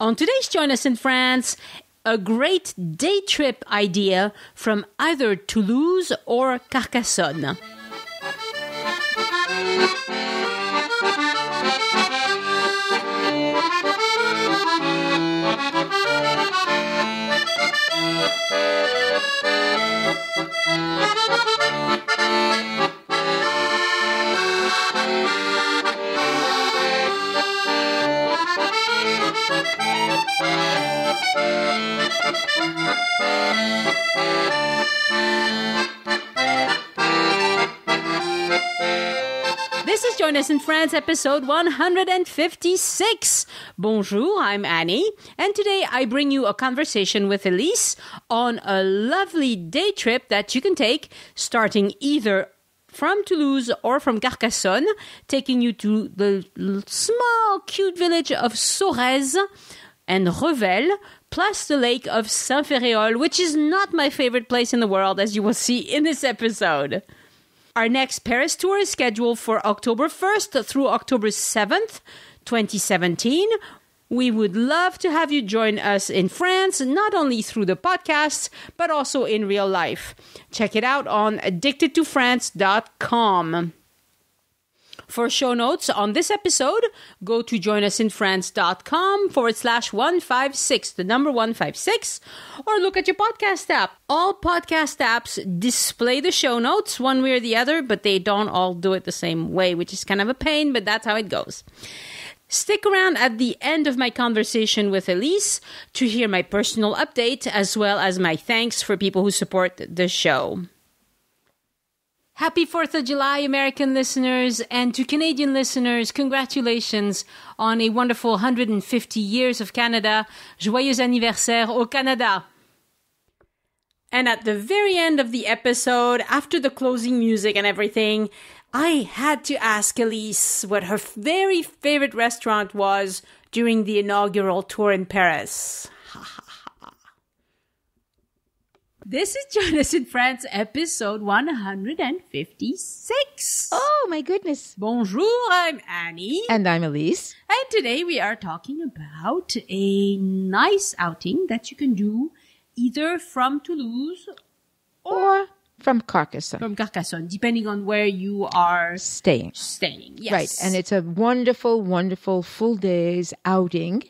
On today's Join Us in France, a great day trip idea from either Toulouse or Carcassonne. This is Join Us in France, episode 156. Bonjour, I'm Annie, and today I bring you a conversation with Elyse on a lovely day trip that you can take starting either from Toulouse or from Carcassonne, taking you to the small, cute village of Sorèze and Revel, plus the lake of Saint-Ferréol, which is not my favorite place in the world, as you will see in this episode. Our next Paris tour is scheduled for October 1st through October 7th, 2017. We would love to have you join us in France, not only through the podcast, but also in real life. Check it out on addictedtofrance.com. For show notes on this episode, go to joinusinfrance.com forward slash 156, the number 156, or look at your podcast app. All podcast apps display the show notes one way or the other, but they don't all do it the same way, which is kind of a pain, but that's how it goes. Stick around at the end of my conversation with Elyse to hear my personal update as well as my thanks for people who support the show. Happy 4th of July, American listeners, and to Canadian listeners, congratulations on a wonderful 150 years of Canada. Joyeux anniversaire au Canada! And at the very end of the episode, after the closing music and everything, I had to ask Elyse what her very favorite restaurant was during the inaugural tour in Paris. This is Join Us in France, episode 156. Oh my goodness. Bonjour, I'm Annie. And I'm Elyse. And today we are talking about a nice outing that you can do either from Toulouse Or from Carcassonne. from Carcassonne, depending on where you are Staying. staying. Yes. Right. And it's a wonderful, wonderful full day's outing.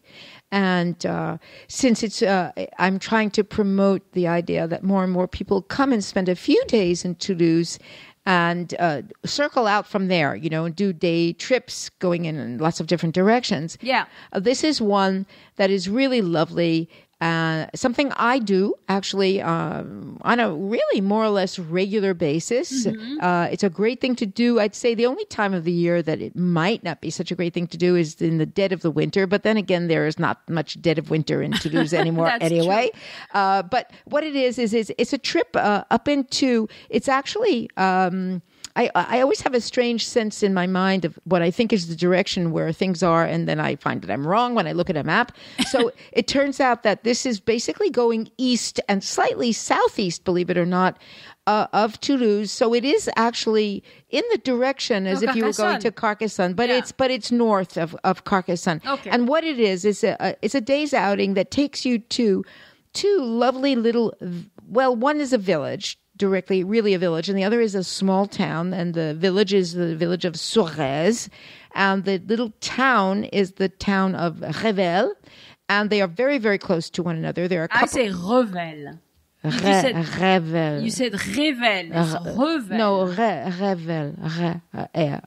And uh, since it's, uh, I'm trying to promote the idea that more and more people come and spend a few days in Toulouse and uh, circle out from there, you know, and do day trips going in lots of different directions. Yeah. Uh, this is one that is really lovely. Uh, something I do actually um, on a really more or less regular basis. Uh, it's a great thing to do. I'd say the only time of the year that it might not be such a great thing to do is in the dead of the winter. But then again, there is not much dead of winter in Toulouse anymore anyway. Uh, but what it is is, is it's a trip uh, up into. It's actually. Um, I, I always have a strange sense in my mind of what I think is the direction where things are, and then I find that I'm wrong when I look at a map. So it turns out that this is basically going east and slightly southeast, believe it or not, uh, of Toulouse. So it is actually in the direction as Of if you were going to Carcassonne, but Yeah. it's but it's north of, of Carcassonne. Okay. And what it is is a, a it's a day's outing that takes you to two lovely little well one is a village directly really a village and the other is a small town and the village is the village of Sorèze and the little town is the town of Revel and they are very very close to one another there are I say Revel. Re- said- Revel You said Revel. It's Revel. no Re- Revel Re- R-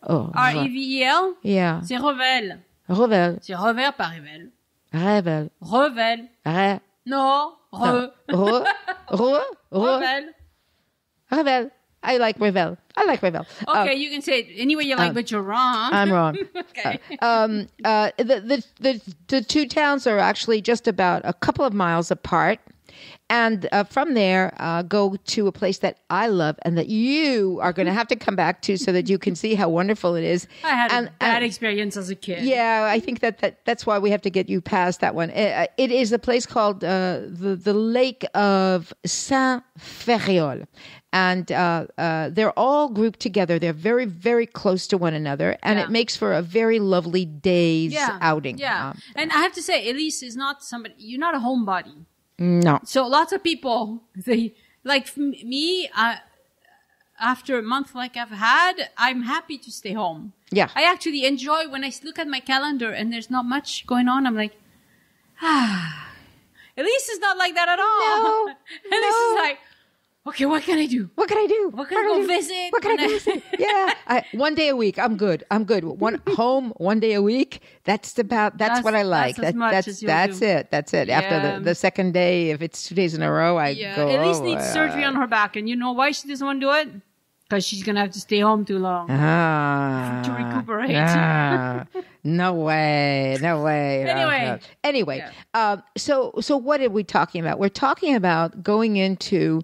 yeah C'est Revel. Revel C'est Revel, pas Revel. Revel Revel. Re-. Re. Re- Re- Re- Revel. Revel. I like Revel. I like Revel. Okay, you can say it any way you like, but you're wrong. I'm wrong. okay. um, uh, the, the the the two towns are actually just about a couple of miles apart, And uh, from there, uh, go to a place that I love and that you are going to have to come back to so that you can see how wonderful it is. I had and, a bad and- experience as a kid. yeah, I think that, that that's why we have to get you past that one. Uh, it is a place called uh, the the Lake of Saint Ferréol, and uh, uh, they're all grouped together. They're very very close to one another, and Yeah. it makes for a very lovely day's yeah. outing. Yeah. Um, and I have to say, Elyse is not somebody, you're not a homebody. no, So lots of people, they, like me, uh, after a month like I've had, I'm happy to stay home. Yeah. I actually enjoy when I look at my calendar and there's not much going on. I'm like, ah. Elyse is not like that at all. No, Elyse no. is like, okay, what can I do? What can I do? What can I go visit? What can I When go I- visit? Yeah, I, one day a week. I'm good. I'm good. One home, one day a week. That's about. That's, That's- what I like. that's That- that's that's it. That's it. After the, the second day, if it's two days in a row, I Yeah, go. Elyse oh, needs uh, surgery on her back, and you know why she doesn't want to do it? Because she's gonna have to stay home too long. Ah, To recuperate. ah, no way, no way. no, Anyway. no. anyway. Yeah. Um, so, so what are we talking about? We're talking about going into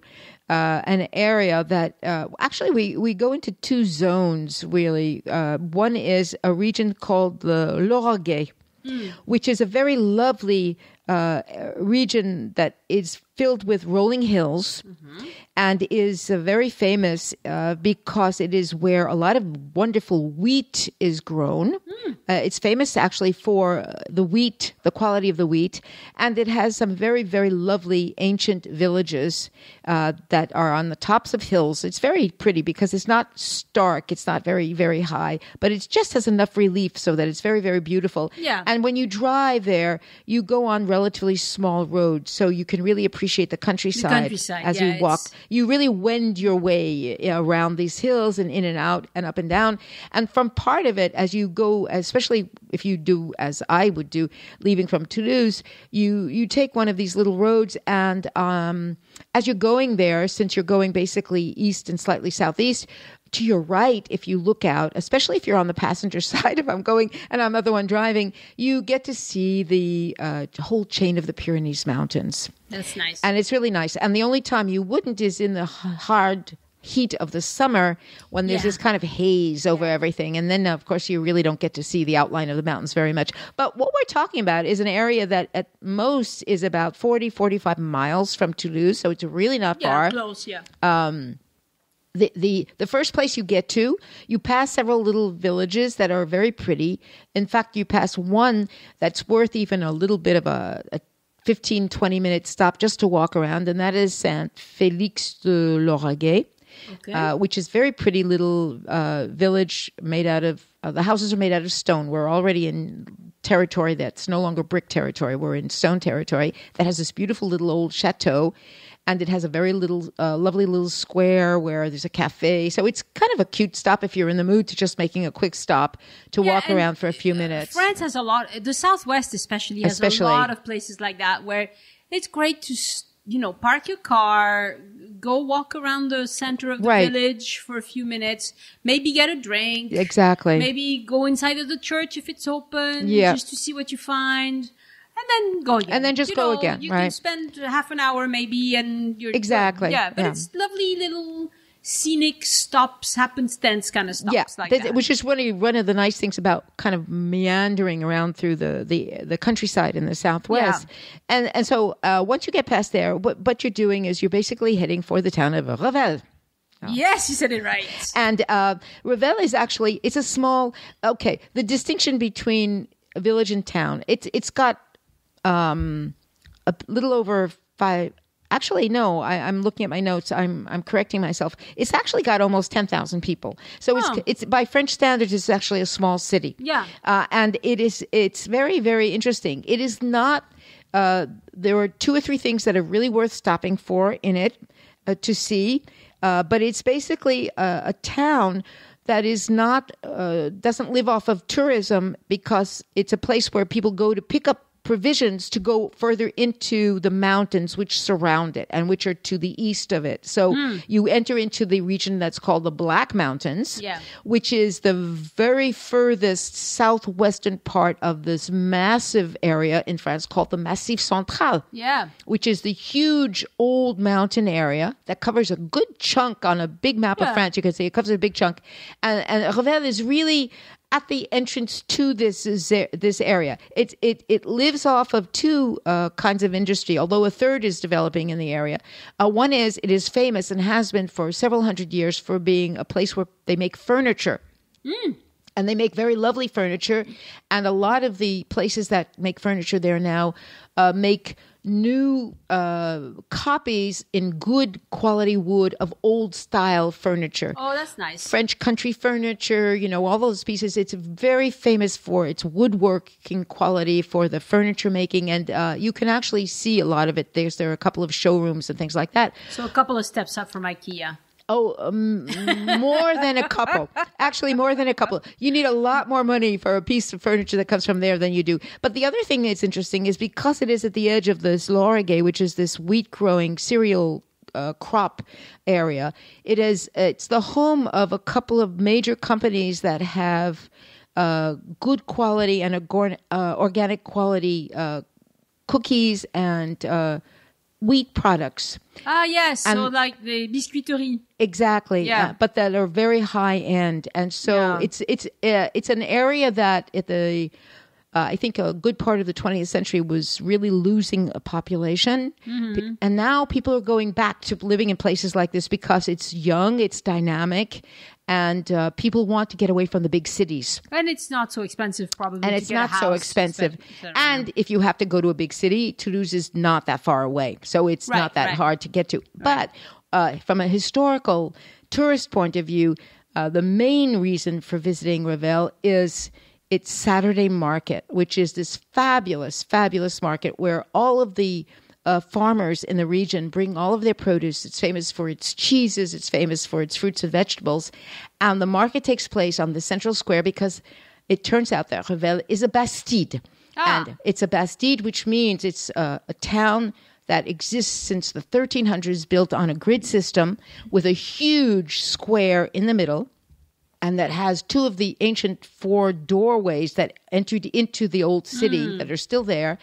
uh, an area that uh, actually we we go into two zones really. Uh, one is a region called the Lauragais, which is a very lovely uh, region that is filled with rolling hills and is uh, very famous uh, because it is where a lot of wonderful wheat is grown. Uh, it's famous actually for the wheat, the quality of the wheat, and it has some very, very lovely ancient villages uh, that are on the tops of hills. It's very pretty because it's not stark, it's not very, very high, but it just has enough relief so that it's very, very beautiful. Yeah. And when you drive there, you go on relatively small roads, so you can really appreciate the countryside, the countryside, as yeah, you walk. You really wend your way around these hills and in and out and up and down. And from part of it, as you go, especially if you do as I would do, leaving from Toulouse, you you take one of these little roads, and um, as you're going there, since you're going basically east and slightly southeast, to your right, if you look out, especially if you're on the passenger side, if I'm going and I'm the other one driving, you get to see the uh, whole chain of the Pyrenees Mountains. That's nice. And it's really nice. And the only time you wouldn't is in the hard heat of the summer when there's Yeah. this kind of haze over everything. And then, of course, you really don't get to see the outline of the mountains very much. But what we're talking about is an area that at most is about 40, 45 miles from Toulouse. So it's really not yeah, far close. Yeah. Um, the, the the first place you get to, you pass several little villages that are very pretty. In fact, you pass one that's worth even a little bit of a, a 15, 20 minute stop just to walk around, and that is Saint Félix de Lauragais. Okay. Uh, which is very pretty little uh, village made out of uh, the houses are made out of stone. We're already in territory that's no longer brick territory. We're in stone territory that has this beautiful little old chateau, and it has a very little, uh, lovely little square where there's a cafe. So it's kind of a cute stop if you're in the mood to just making a quick stop to Yeah, walk around for a few minutes. France has a lot. The Southwest, especially, has Especially. a lot of places like that where it's great to, s- you know, park your car, go walk around the center of the Right. village for a few minutes, maybe get a drink, Exactly. maybe go inside of the church if it's open, Yeah. just to see what you find. And then go again. And then just You go know, again, You can spend half an hour maybe, and you're Exactly, Yeah, but yeah. it's lovely little scenic stops, happenstance kind of stops yeah, like that- that. which is one of one of the nice things about kind of meandering around through the the, the countryside in the southwest. Yeah. And and so uh, once you get past there, what what you're doing is you're basically heading for the town of Revel. Yes, you said it right. And uh, Revel is actually it's a small. Okay, the distinction between a village and town. It's it's got um, a little over five. Actually, no. I, I'm looking at my notes. I'm I'm correcting myself. It's actually got almost ten thousand people. So Oh. it's it's by French standards, it's actually a small city. Yeah. uh, and it is it's very very interesting. It is not. Uh, there are two or three things that are really worth stopping for in it uh, to see, uh, but it's basically a, a town that is not uh, doesn't live off of tourism because it's a place where people go to pick up provisions to go further into the mountains which surround it and which are to the east of it. So hmm. you enter into the region that's called the Black Mountains, Yeah. which is the very furthest southwestern part of this massive area in France called the Massif Central Yeah. which is the huge old mountain area that covers a good chunk on a big map Yeah. of France. You can see it covers a big chunk, and and Revel is really at the entrance to this this area. It it it lives off of two uh, kinds of industry, although a third is developing in the area. Uh, one is it is famous and has been for several hundred years for being a place where they make furniture and they make very lovely furniture. And a lot of the places that make furniture there now uh, make new uh, copies in good quality wood of old style furniture. Oh, that's nice. French country furniture, you know, all those pieces. It's very famous for its woodworking quality, for the furniture making, and uh, you can actually see a lot of it. There's there are a couple of showrooms and things like that. So a couple of steps up from IKEA. Oh, um, more than a couple. Actually, more than a couple. You need a lot more money for a piece of furniture that comes from there than you do. But the other thing that's interesting is because it is at the edge of this Lauragais, which is this wheat growing cereal uh, crop area, it is it's the home of a couple of major companies that have uh, good quality and agor- uh, organic quality uh, cookies and uh, wheat products. Ah, yes. so like the biscuiterie. Exactly. Yeah. uh, but that are very high end, and so Yeah. it's it's uh, it's an area that at the uh, I think a good part of the 20th century was really losing a population, Mm-hmm. And now people are going back to living in places like this because it's young, it's dynamic, and uh, people want to get away from the big cities And it's not so expensive, probably. and it's not so expensive. And if you have to go to a big city, Toulouse is not that far away, so it's Right, not that right. hard to get to. But uh, from a historical tourist point of view, uh, the main reason for visiting Revel is its Saturday market, which is this fabulous, fabulous market where all of the uh, farmers in the region bring all of their produce. It's famous for its cheeses, it's famous for its fruits and vegetables. And the market takes place on the central square because it turns out that Revel is a bastide. Ah. And it's a bastide, which means it's a, a town that exists since the 1300s, built on a grid system with a huge square in the middle and that has two of the ancient four doorways that entered into the old city that are still there.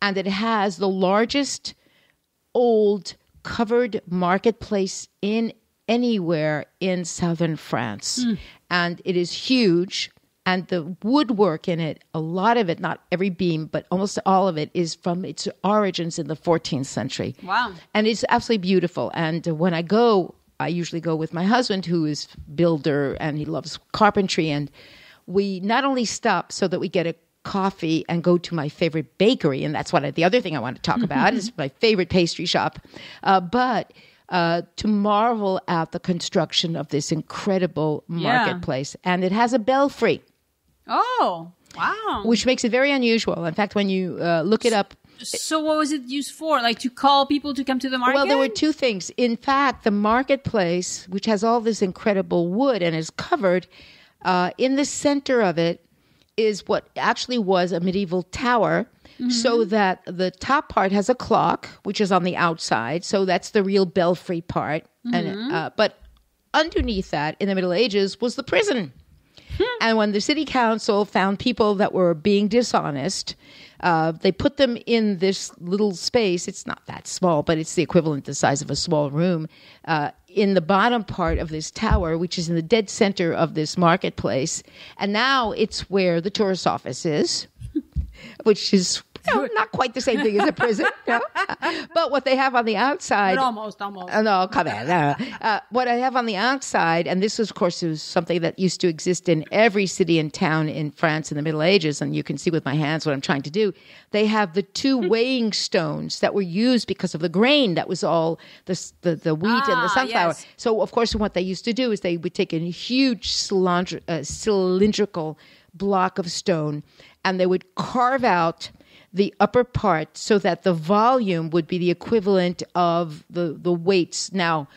And it has the largest old covered marketplace in anywhere in southern France. And it is huge. And the woodwork in it, a lot of it, not every beam, but almost all of it, is from its origins in the 14th century. Wow. And it's absolutely beautiful. And uh, when I go, I usually go with my husband, who is builder and he loves carpentry. And we not only stop so that we get a coffee and go to my favorite bakery, and that's what I, the other thing I want to talk about is my favorite pastry shop, uh, but uh, to marvel at the construction of this incredible Yeah. marketplace. And it has a belfry, Oh, wow. which makes it very unusual. In fact, when you uh, look it up, so what was it used for? Like to call people to come to the market? Well, there were two things. In fact, the marketplace, which has all this incredible wood and is covered, uh, in the center of it is what actually was a medieval tower. So that the top part has a clock, which is on the outside. So that's the real belfry part. And uh, but underneath that, in the Middle Ages, was the prison. And when the city council found people that were being dishonest, uh, they put them in this little space. It's not that small, but it's the equivalent the size of a small room uh, in the bottom part of this tower, which is in the dead center of this marketplace. And now it's where the tourist office is, which is know, not quite the same thing as a prison. But what they have on the outside But almost, almost. uh, no, come on. Uh, uh, what I have on the outside, and this, was, of course, is something that used to exist in every city and town in France in the Middle Ages, and you can see with my hands what I'm trying to do. They have the two weighing stones that were used because of the grain that was all the the, the wheat and the Ah, sunflower. yes. So, of course, what they used to do is they would take a huge uh, cylindrical block of stone and they would carve out the upper part so that the volume would be the equivalent of the, the weights. Now,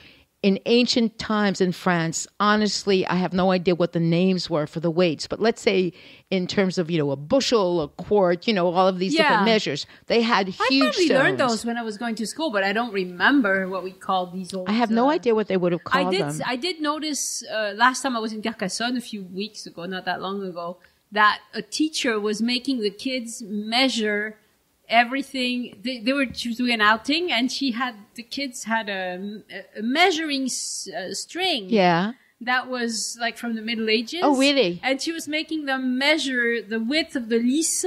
in ancient times in France, honestly, I have no idea what the names were for the weights, but let's say in terms of, you know, a bushel, a quart, you know, all of these Yeah. different measures, they had huge. I probably learned those when I was going to school, but I don't remember what we called these old. I have no uh, idea what they would have I called did. them. I did notice uh, last time I was in Carcassonne a few weeks ago, not that long ago, that a teacher was making the kids measure everything. They, they were she was doing an outing, and she had the kids had a, a measuring s- uh, string. yeah. That was like from the Middle Ages. Oh, really? And she was making them measure the width of the lys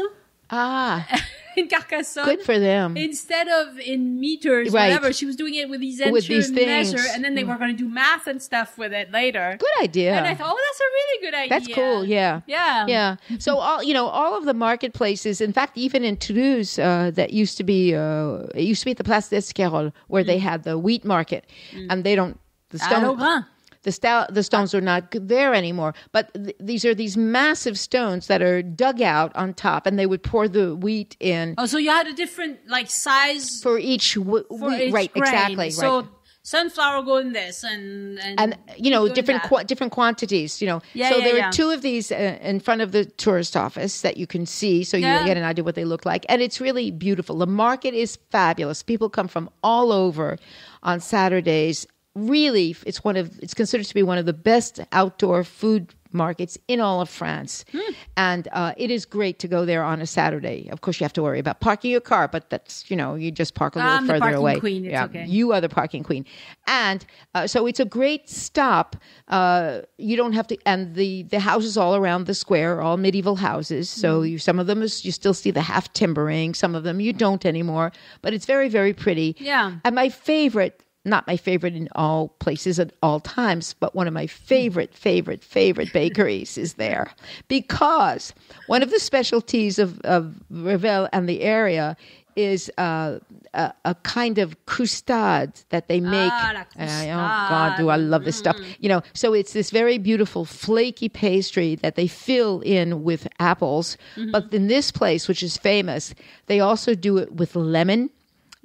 Ah, in Carcassonne. good for them. Instead of in meters, Right. whatever, she was doing it with these With these things. measure, and then they were going to do math and stuff with it later. Good idea. And I thought, oh, that's a really good idea. That's cool. Yeah. Yeah. Yeah. So all you know, all of the marketplaces. In fact, even in Toulouse, uh, that used to be uh, it used to be at the Place d'Esquirol, where they had the wheat market, and they don't the stone. The, sta- the stones are not there anymore, but th- these are these massive stones that are dug out on top, and they would pour the wheat in Oh, so you had a different like size for each w- for wheat. each right, grain. exactly. So right. sunflower go in this, and and, and you know different qu- different quantities you know Yeah, so yeah, there yeah. are two of these uh, in front of the tourist office that you can see so you get an idea what they look like and it's really beautiful the market is fabulous people come from all over on saturdays really it's one of it's considered to be one of the best outdoor food markets in all of France. Hmm. And uh, it is great to go there on a Saturday. Of course, you have to worry about parking your car, but that's, you know, you just park a little I'm the further parking away. queen, yeah, okay. you are the parking queen. And uh, so it's a great stop. Uh, you don't have to, and the, the houses all around the square are all medieval houses. So Mm-hmm. you, some of them is, you still see the half timbering, some of them you don't anymore, but it's very, very pretty. Yeah. And my favorite, not my favorite in all places at all times, but one of my favorite, favorite, favorite bakeries is there because one of the specialties of, of Revel and the area is uh, a, a kind of croustade that they make. Ah, I- oh God, do I love this stuff! Mm. You know, so it's this very beautiful flaky pastry that they fill in with apples. Mm-hmm. But in this place, which is famous, they also do it with lemon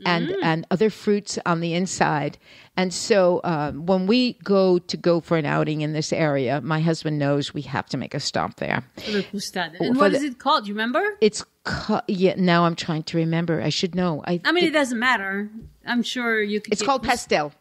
and Mm. and other fruits on the inside. And so um, when we go to go for an outing in this area, my husband knows we have to make a stop there. And what is it called? Do you remember? It's yeah. Now I'm trying to remember. I should know. I I mean, it doesn't matter. I'm sure you could. It's called croust- pastel.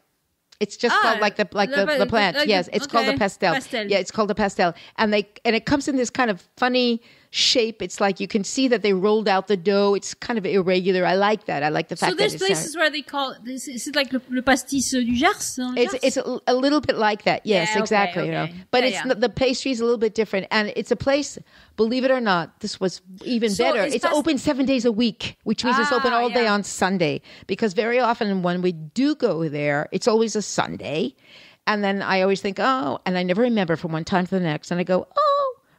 It's just Ah, called like the like the, the- the plant. like- yes, it's called a okay, pastel. pastel. Yeah, it's called a pastel, and they and it comes in this kind of funny shape. It's like you can see that they rolled out the dough. It's kind of irregular. I like that. I like the fact So there's that it's, places where they call this. Is it like le, le pastis du Gers? It's it's a, a little bit like that. Yes, Yeah, okay, exactly. You know, okay. but Yeah, it's yeah. the pastry is a little bit different, and it's a place. Believe it or not, this was even So better. It's past- open seven days a week, which means it's open Ah, all day on Sunday. Because very often when we do go there, it's always a Sunday, and then I always think, oh, and I never remember from one time to the next, and I go, oh,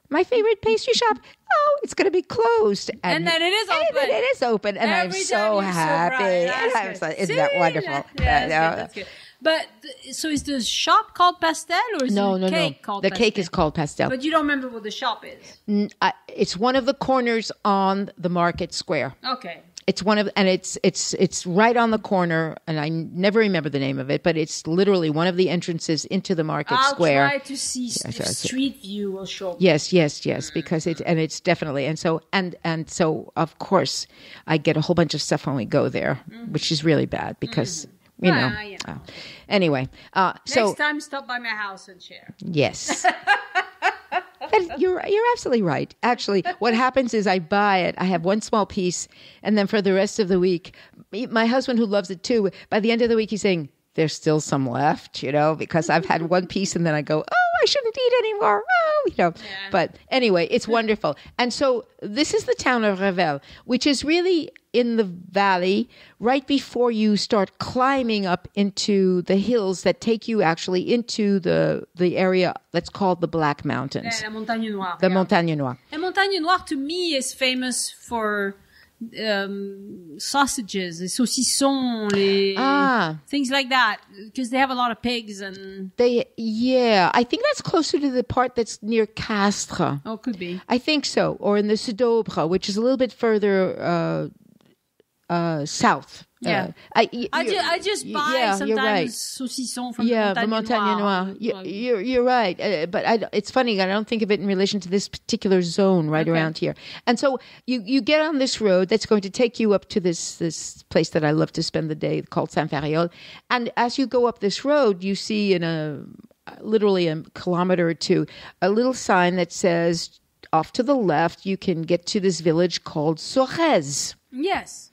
my favorite pastry shop. Oh, it's going to be closed, And then it is and then open. it is open, and I'm so happy. And That's I'm so- isn't See? that wonderful? Yeah, I that's good, that's good. But so is the shop called Pastel or is No, the no, cake no. called The Pastel? cake is called pastel. But you don't remember what the shop is. N- it's one of the corners on the market square. Okay. It's one of, and it's it's it's right on the corner, and I never remember the name of it, but it's literally one of the entrances into the market I'll square. try to see yes, yes. Street View will show. me. Yes, yes, yes, because it and it's definitely and so and and so of course I get a whole bunch of stuff when we go there, which is really bad because you know. Ah, yeah. uh, anyway, uh, so Next time, stop by my house and share. Yes. You're you're absolutely right. Actually, what happens is I buy it. I have one small piece, and then for the rest of the week, my husband who loves it too. By the end of the week, he's saying there's still some left, you know, because I've had one piece, and then I go, oh, I shouldn't eat anymore. Oh, you know. But anyway, it's wonderful. And so this is the town of Revel, which is really in the valley right before you start climbing up into the hills that take you actually into the the area that's called the Black Mountains, La Montagne Noire. the yeah. Montagne Noire. And Montagne Noire to me is famous for um, sausages, les saucissons, les Ah. things like that, because they have a lot of pigs and They yeah, I think that's closer to the part that's near Castres. oh, could be. I think so, or in the Sidobre, which is a little bit further uh, uh, south Yeah. Uh, I, y- I, you- ju- I just buy yeah, sometimes right. saucisson from yeah, the Montagne, Montagne Noire. Noire. You, Okay. you're you're right, uh, but I, it's funny. I don't think of it in relation to this particular zone right Okay. around here. And so you you get on this road that's going to take you up to this this place that I love to spend the day called Saint Ferréol. And as you go up this road, you see in a literally a kilometer or two a little sign that says off to the left you can get to this village called Sorèze. Yes.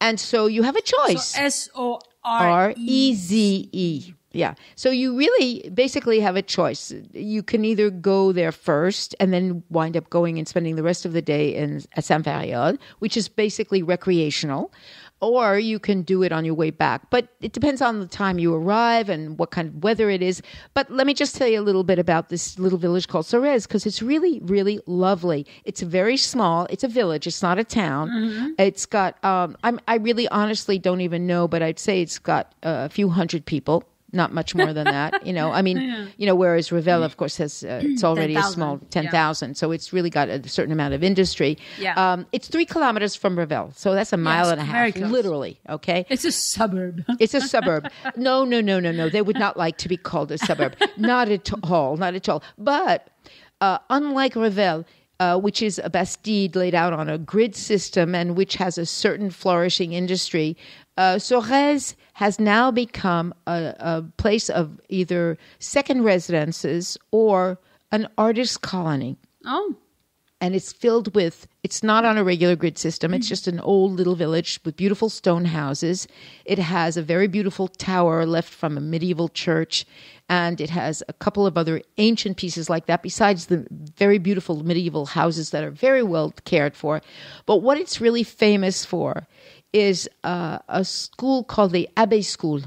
And so you have a choice. So S O R E. Z E. Yeah. So you really basically have a choice. You can either go there first and then wind up going and spending the rest of the day in at Saint Ferréol, which is basically recreational, or you can do it on your way back. But it depends on the time you arrive and what kind of weather it is. But let me just tell you a little bit about this little village called Sorèze because it's really, really lovely. It's very small. It's a village. It's not a town. It's got. Um, I'm. I really, honestly, don't even know, but I'd say it's got uh, a few hundred people. Not much more than that, you know. I mean, you know, whereas Ravel, of course, has uh, it's already a 10,000, small yeah. ten thousand, so it's really got a certain amount of industry. Yeah. Um, it's three kilometers from Ravel, so that's a mile Yes, and a half, literally. Okay, It's a suburb. it's a suburb. No, no, no, no, no. They would not like to be called a suburb. Not at all. Not at all. But uh, unlike Revel, uh, which is a Bastide laid out on a grid system and which has a certain flourishing industry, uh, Sorèze has now become a, a place of either second residences or an artist colony. Oh. and it's filled with it's not on a regular grid system. It's just an old little village with beautiful stone houses. It has a very beautiful tower left from a medieval church and it has a couple of other ancient pieces like that besides the very beautiful medieval houses that are very well cared for. But what it's really famous for is uh, a school called the abbey school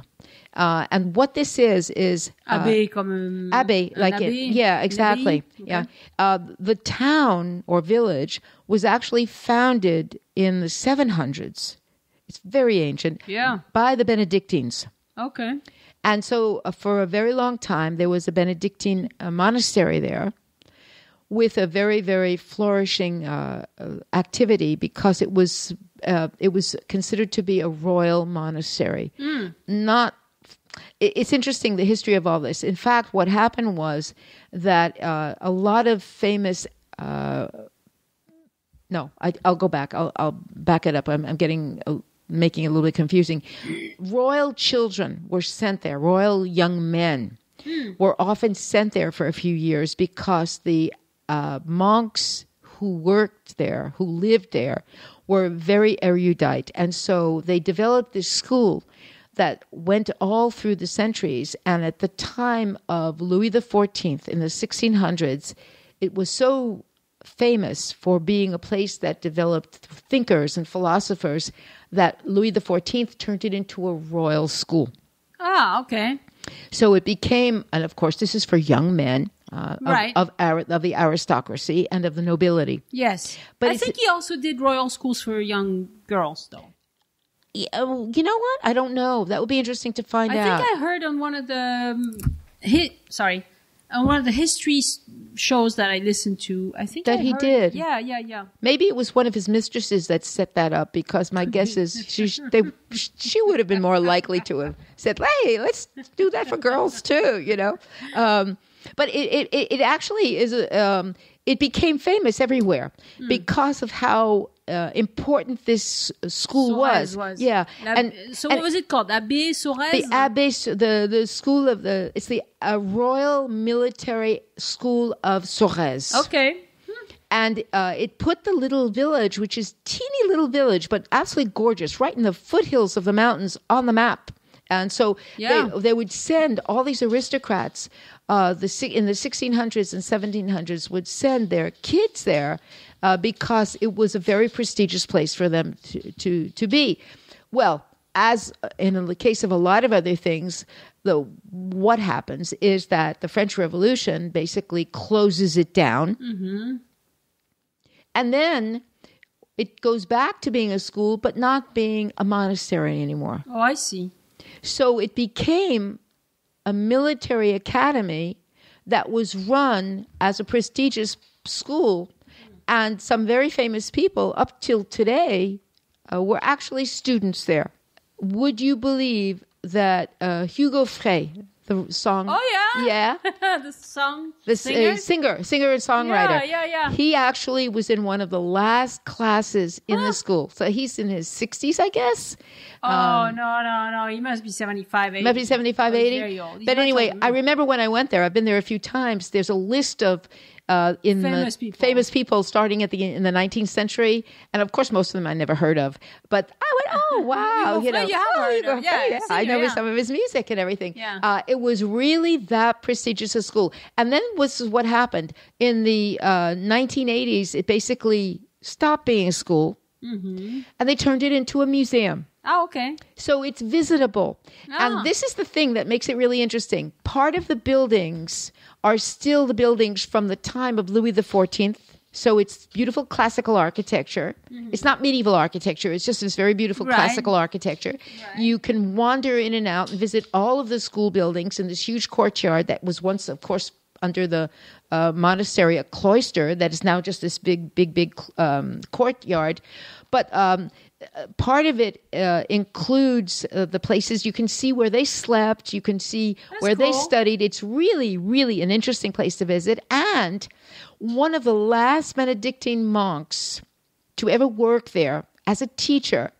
uh, and what this is is uh, Abbé comme Abbey, like abbé, it, yeah, exactly, abbé. yeah. Uh, the town or village was actually founded in the 700s. It's very ancient. Yeah. by the Benedictines. Okay. And so, uh, for a very long time, there was a Benedictine uh, monastery there with a very, very flourishing uh, uh, activity because it was uh, it was considered to be a royal monastery. Not. It's interesting the history of all this. In fact, what happened was that uh, a lot of famous. Uh, no, I, I'll go back. I'll, I'll back it up. I'm, I'm getting uh, making it a little bit confusing. Royal children were sent there. Royal young men were often sent there for a few years because the uh, monks who worked there, who lived there, were very erudite, and so they developed this school that went all through the centuries. And at the time of Louis XIV in the 1600s, it was so famous for being a place that developed thinkers and philosophers that Louis XIV turned it into a royal school. Ah, okay. So it became, and of course, this is for young men uh, of, Right. of, ar- of the aristocracy and of the nobility. Yes. But I think he also did royal schools for young girls, though. Well, you know what? I don't know. That would be interesting to find I out. I think I heard on one of the um, hit. Sorry, on one of the history shows that I listened to. I think That I he heard- did. Yeah, yeah, yeah. Maybe it was one of his mistresses that set that up because my guess is she they she would have been more likely to have said, "Hey, let's do that for girls too," you know. Um, but it, it it actually is um, it became famous everywhere Hmm. because of how uh, important this school Sorèze was. Yeah, and so what was it called? Abbé Sorèze. the Abbé, the the school of the it's the uh, Royal Military School of Sorèze Okay. and uh, it put the little village, which is teeny little village, but absolutely gorgeous, right in the foothills of the mountains on the map. And so Yeah. they, they would send all these aristocrats, uh, the in the 1600s and 1700s, would send their kids there uh, because it was a very prestigious place for them to, to, to be. Well, as uh, in the case of a lot of other things, the what happens is that the French Revolution basically closes it down. And then it goes back to being a school, but not being a monastery anymore. Oh, I see. So it became a military academy that was run as a prestigious school. And some very famous people, up till today, uh, were actually students there. would you believe that uh, Hugues Aufray, the song? Oh yeah, yeah. the song the singer. singer, uh, singer, singer and songwriter. Yeah, yeah, yeah. He actually was in one of the last classes in the school, so he's in his sixties, I guess. oh no, no, no! He must be 75, 80. maybe 75 Oh, 80 very old. He's but anyway i remember when i went there i've been there a few times there's a list of uh, in Famous the people. famous people starting at the in the 19th century and of course most of them i never heard of but i went oh wow you know you have oh, of. Yeah, Aufray, i know yeah. some of his music and everything Yeah. uh, it was really that prestigious a school and then this is what happened in the uh, 1980s it basically stopped being a school Mm-hmm. and they turned it into a museum Oh, okay. so it's visitable. Ah. And this is the thing that makes it really interesting. Part of the buildings are still the buildings from the time of Louis XIV. So it's beautiful classical architecture. It's not medieval architecture. It's just this very beautiful Mm-hmm. Right. classical architecture. You can wander in and out and visit all of the school buildings in this huge courtyard that was once, of course, under the uh, monastery, a cloister that is now just this big, big, big um, courtyard. But um, part of it uh, includes uh, the places you can see where they slept, you can see where they studied. It's really, really an interesting place to visit. And one of the last Benedictine monks to ever work there as a teacher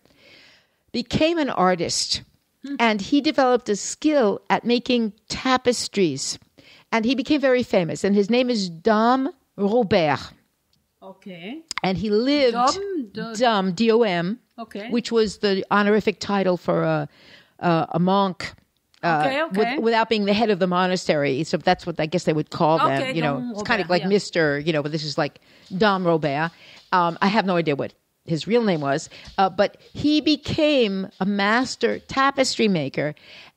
became an artist and he developed a skill at making tapestries and he became very famous and his name is Dom Robert Okay. and he lived Dom? Do- Dom D-O-M Okay. which was the honorific title for a a, a monk uh, Okay, okay. with- without being the head of the monastery so that's what I guess they would call them Okay, you know Dom it's kind of like yeah. Mister you know but this is like Dom Robert um, I have no idea what his real name was uh, but he became a master tapestry maker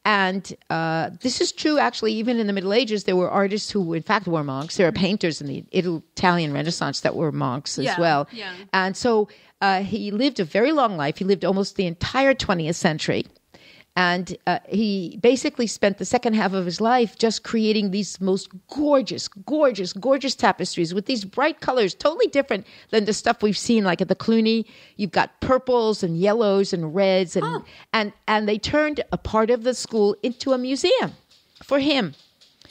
and uh, this is true actually even in the middle ages there were artists who in fact were monks there are painters in the italian renaissance that were monks as Yeah, well yeah. and so uh, he lived a very long life. He lived almost the entire 20th century. And uh, he basically spent the second half of his life just creating these most gorgeous, gorgeous, gorgeous tapestries with these bright colors, totally different than the stuff we've seen like at the Cluny. You've got purples and yellows and reds, and and and they turned a part of the school into a museum for him.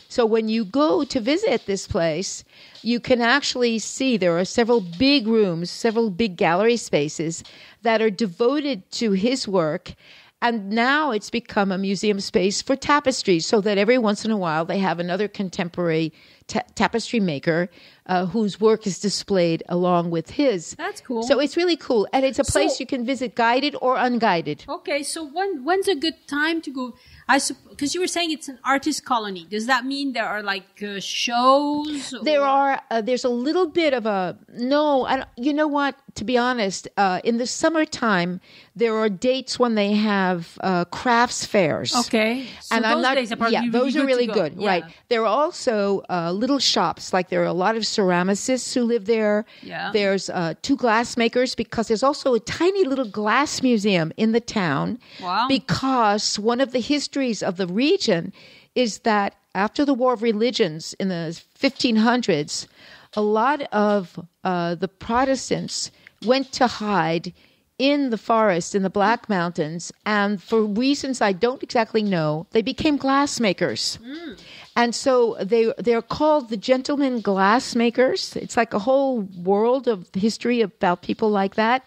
So when you go to visit this place, you can actually see there are several big rooms, several big gallery spaces that are devoted to his work. And now it's become a museum space for tapestries, so that every once in a while they have another contemporary ta- tapestry maker uh, whose work is displayed along with his. That's cool. So it's really cool. And it's a place So- you can visit guided or unguided. Okay, so when when's a good time to go? I because you were saying it's an artist colony. Does that mean there are like uh, shows? There or- are. Uh, there's a little bit of a no. I don't, you know what? To be honest, uh, in the summertime, there are dates when they have uh, crafts fairs. Okay, so and those I'm not. yeah, really those good are really go. good. Yeah. Right. There are also uh, little shops. Like there are a lot of ceramicists who live there. Yeah. There's uh, two glass makers because there's also a tiny little glass museum in the town. Wow. Because one of the histories of the region is that after the War of Religions in the 1500s, a lot of uh, the Protestants went to hide in the forest in the Black Mountains, and for reasons I don't exactly know, they became glassmakers. Hmm. And so they they're called the gentlemen glassmakers. It's like a whole world of history about people like that.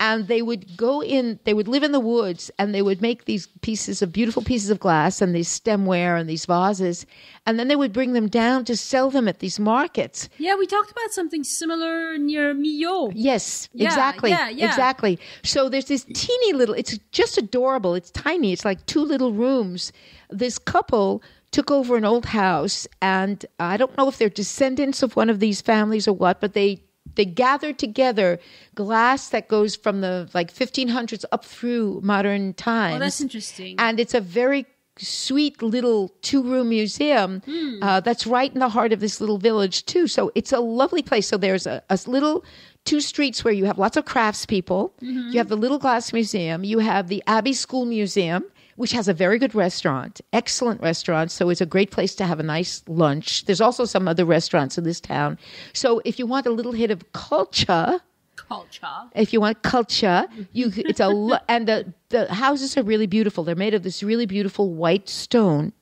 And they would go in, they would live in the woods and they would make these pieces of beautiful pieces of glass and these stemware and these vases. And then they would bring them down to sell them at these markets. Yeah, we talked about something similar near Millau. Yes, Yeah, exactly. yeah, yeah. Exactly. So there's this teeny little, it's just adorable. It's tiny. It's like two little rooms. This couple took over an old house, and I don't know if they're descendants of one of these families or what, but they they gathered together glass that goes from the like 1500s up through modern times. Oh, that's interesting. And it's a very sweet little two room museum Hmm. uh, that's right in the heart of this little village, too. So it's a lovely place. So there's a, a little two streets where you have lots of craftspeople. Mm-hmm. You have the Little Glass Museum. You have the Abbey School Museum. Which has a very good restaurant, excellent restaurant. So it's a great place to have a nice lunch. There's also some other restaurants in this town. So if you want a little hit of culture, Culture. if you want culture, you it's a lo- and the the houses are really beautiful. They're made of this really beautiful white stone.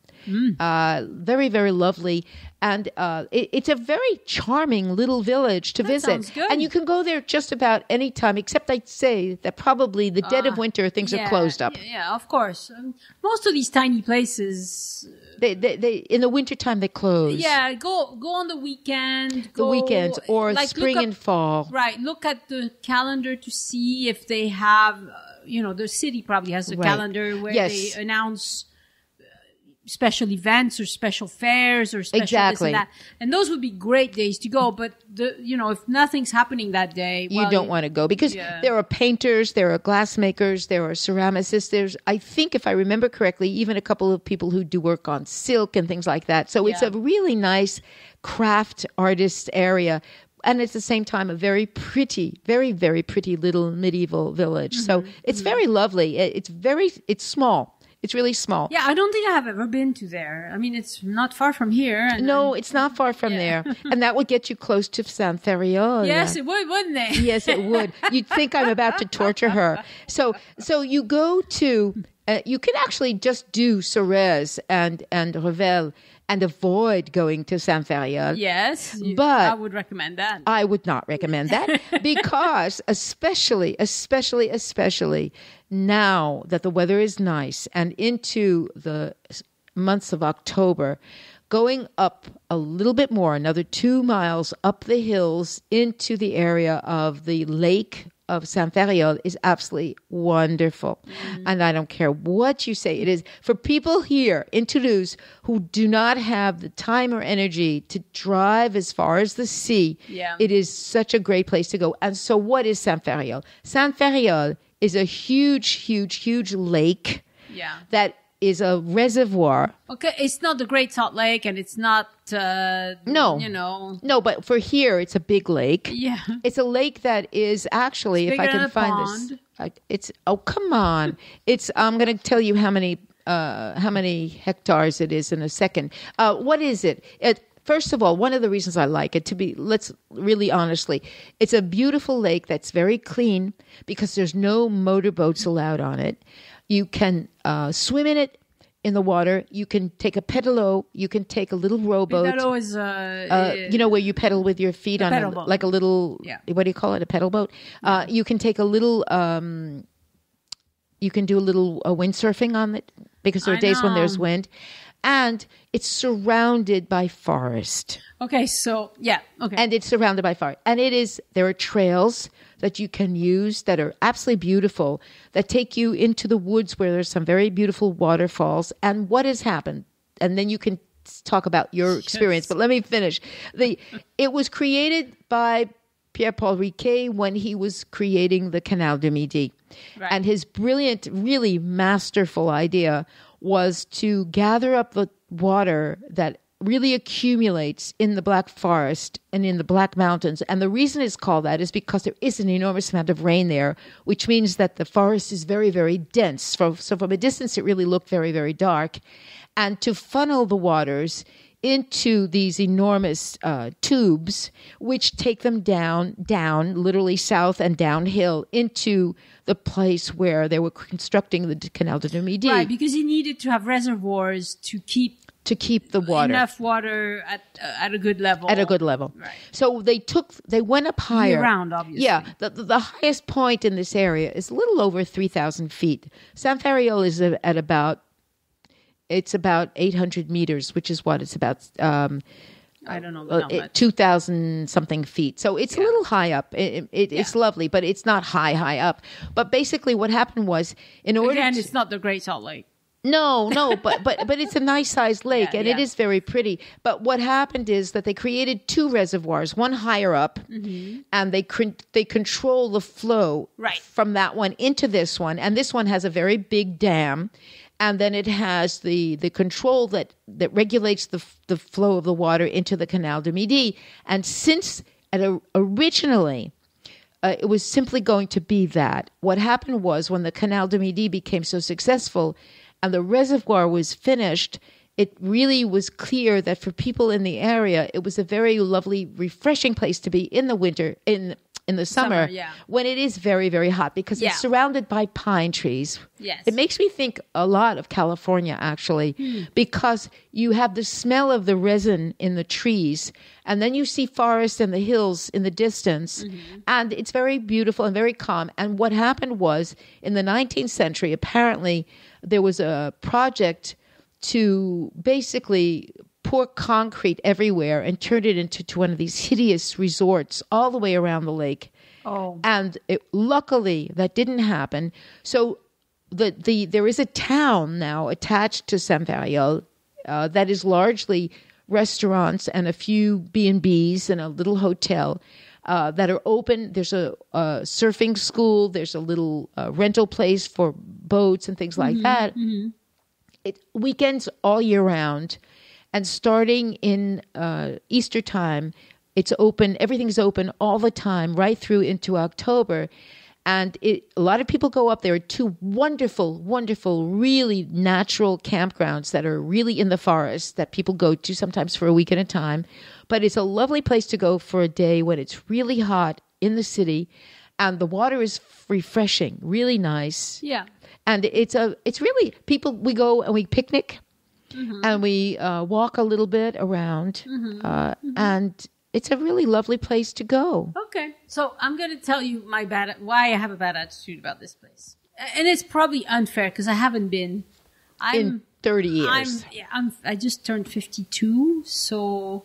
Uh, very very lovely, and uh, it, it's a very charming little village to visit. sounds good. And you can go there just about any time, except I'd say that probably the dead of winter things are closed up. Yeah, yeah, of course. Um, most of these tiny places, They, they, they in the wintertime they close. yeah, go go on the weekend. the Go, weekend or like, spring look and fall. Right. Look at the calendar to see if they have, uh, you know, the city probably has a Right. calendar where Yes. they announce uh, special events or special fairs or special Exactly. this and that. And those would be great days to go. But the, you know, if nothing's happening that day, you well, don't want to go because yeah. there are painters, there are glassmakers, there are ceramicists. There's, I think, if I remember correctly, even a couple of people who do work on silk and things like that. So it's a really nice craft artist area. And at the same time, a very pretty, very, very pretty little medieval village. So Mm-hmm. it's very lovely. It's very, it's small. It's really small. Yeah, I don't think I have ever been to there. I mean, it's not far from here. And No, it's not far from there. And that would get you close to Saint Ferréol. Yes, it would, wouldn't it? yes it would you'd think i'm about to torture her so so you go to uh, you can actually just do Sorèze and and Revel and avoid going to Saint Ferréol Yes, you- But- I would recommend that. I would not recommend that because, especially, especially, especially now that the weather is nice and into the months of October, going up a little bit more, another two miles up the hills into the area of the lake of Saint Ferréol is absolutely wonderful. Mm-hmm. And I don't care what you say. It is for people here in Toulouse who do not have the time or energy to drive as far as the sea. Yeah. It is such a great place to go. And so, what is Saint Ferréol? Saint Ferréol is a huge, huge, huge lake Yeah. that is a reservoir. Okay, it's not the Great Salt Lake, and it's not. Uh, No. you know. No, but for here, it's a big lake. Yeah. It's a lake that is actually, if I can find pond. this, it's oh come on, it's I'm going to tell you how many uh, how many hectares it is in a second. Uh, what is it? It first of all, one of the reasons I like it to be let's really honestly, it's a beautiful lake that's very clean because there's no motorboats allowed on it. You can uh, swim in it. In the water, you can take a pedalo. You can take a little rowboat That is, uh, uh, you know where you pedal with your feet on a, like a little Yeah. what do you call it a pedal boat uh, you can take a little um, you can do a little uh, windsurfing on it because there are I days when there's wind and it's surrounded by forest. Okay, so yeah, okay. and it's surrounded by forest. And it is there are trails that you can use that are absolutely beautiful that take you into the woods where there's some very beautiful waterfalls. And what has happened? And then you can talk about your experience but let me finish. The it was created by Pierre Paul Riquet when he was creating the Canal du Midi. Right. and his brilliant really masterful idea was to gather up the water that really accumulates in the Black Forest and in the Black Mountains. And the reason it's called that is because there is an enormous amount of rain there, which means that the forest is very, very dense. From, so from a distance, it really looked very, very dark. And to funnel the waters into these enormous uh, tubes, which take them down, down, literally south and downhill into the place where they were constructing the Canal de Midi right, because you needed to have reservoirs to keep to keep the water. enough water at uh, at a good level. at a good level. Right. So they took, they went up higher. Year-round, obviously. Yeah. The, the, the highest point in this area is a little over 3,000 feet. Saint Ferréol is a- at about, it's about 800 meters, which is what? It's about um, I don't know uh, much. 2,000 something feet. So it's a little high up. It, it, It's lovely, but it's not high, high up. But basically, what happened was, in order Again, to, it's not the Great Salt Lake. no, no, but but but it's a nice sized lake, Yeah, and it yeah. is very pretty. But what happened is that they created two reservoirs, one higher up, and they con- they control the flow Mm-hmm. Right. from that one into this one, and this one has a very big dam, and then it has the the control that that regulates the the flow of the water into the Canal de Midi. And since a, originally uh, it was simply going to be that. What happened was when the Canal de Midi became so successful and the reservoir was finished, it really was clear that for people in the area, it was a very lovely, refreshing place to be in the winter, in in the summer, Summer, yeah. when it is very, very hot because Yeah. it's surrounded by pine trees. Yes. It makes me think a lot of California, actually, Hmm. because you have the smell of the resin in the trees, and then you see forests and the hills in the distance, Mm-hmm. and it's very beautiful and very calm. And what happened was in the 19th century, apparently, there was a project to basically pour concrete everywhere and turn it into to one of these hideous resorts all the way around the lake. Oh. And it, luckily, that didn't happen. So the the there is a town now attached to Saint Ferréol uh, that is largely restaurants and a few B and B's and a little hotel. Uh, that are open. There's a, a surfing school. There's a little uh, rental place for boats and things like that it weekends all year round and starting in uh, easter time it's open everything's open all the time right through into october. And it, a lot of people go up there are two wonderful wonderful really natural campgrounds that are really in the forest that people go to sometimes for a week at a time. But it's a lovely place to go for a day when it's really hot in the city and the water is refreshing really nice. Yeah. and it's a it's really people we go and we picnic and we uh, walk a little bit around Uh, and it's a really lovely place to go Okay. So I'm going to tell you my bad why I have a bad attitude about this place. And it's probably unfair because I haven't been I'm in 30 years I'm, yeah, I'm I just turned 52, so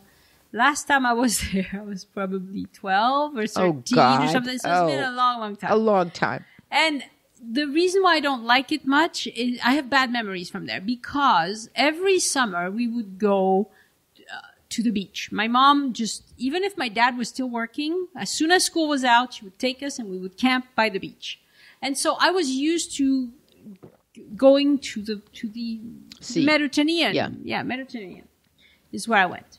last time I was there I was probably 12 or 13 or something. So it's been Oh. a long long time. a long time And the reason why I don't like it much is I have bad memories from there because every summer we would go uh, to the beach. My mom just, even if my dad was still working, as soon as school was out, she would take us and we would camp by the beach. And so I was used to going to the, to the. Mediterranean. Yeah. Yeah, Mediterranean is where I went.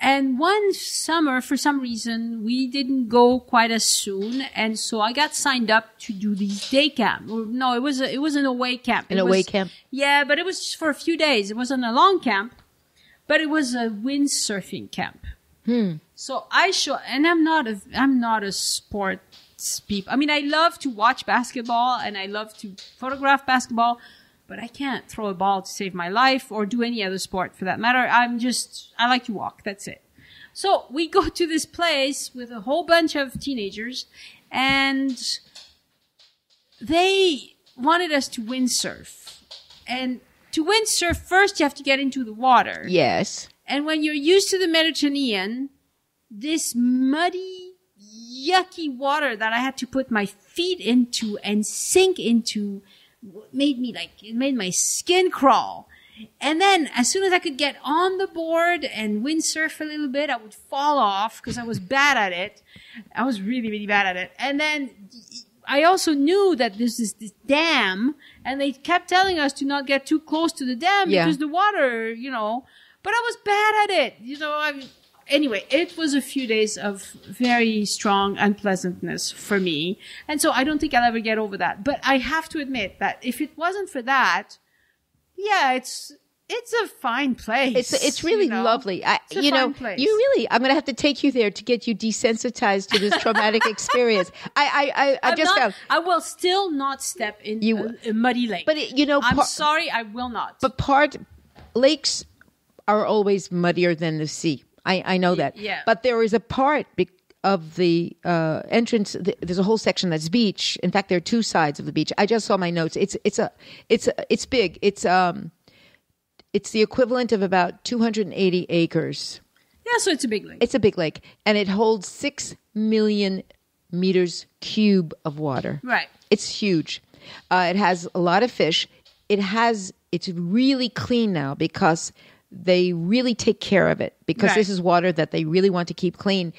And one summer, for some reason, we didn't go quite as soon, and so I got signed up to do these day camp. No, it was a, it was an away camp. An It away was- camp? Yeah, but it was just for a few days. It wasn't a long camp, but it was a windsurfing camp. Hmm. So I show, and I'm not a, I'm not a sports people. I mean, I love to watch basketball and I love to photograph basketball, but I can't throw a ball to save my life or do any other sport for that matter. I'm just, I like to walk. That's it. So we go to this place with a whole bunch of teenagers and they wanted us to windsurf. And to windsurf, first you have to get into the water. yes And when you're used to the Mediterranean, this muddy, yucky water that I had to put my feet into and sink into made me like, it made my skin crawl. And then as soon as I could get on the board and windsurf a little bit, I would fall off because I was bad at it. I was really, really bad at it. And then I also knew that this, this dam and they kept telling us to not get too close to the dam Yeah. because the water, you know, but I was bad at it. You know, I, anyway, it was a few days of very strong unpleasantness for me. And so I don't think I'll ever get over that. But I have to admit that if it wasn't for that, yeah, it's, it's a fine place. it's it's really you know? lovely I, It's a you know place. you really i'm gonna have to take you there to get you desensitized to this traumatic experience i i i, I just not- found I will still not step in You- a, a muddy lake. but it, you know I'm par- sorry, I will not. but part lakes are always muddier than the sea. I, I know that. yeah. But there is a part be- of the uh, entrance. Th- there's a whole section that's beach. In fact, there are two sides of the beach. I just saw my notes. It's it's a it's a, it's big. It's um it's the equivalent of about 280 acres. yeah, so it's a big lake. It's a big lake, and it holds six million meters cube of water. right. It's huge. Uh, it has a lot of fish. It has. It's really clean now because they really take care of it because Right. this is water that they really want to keep clean.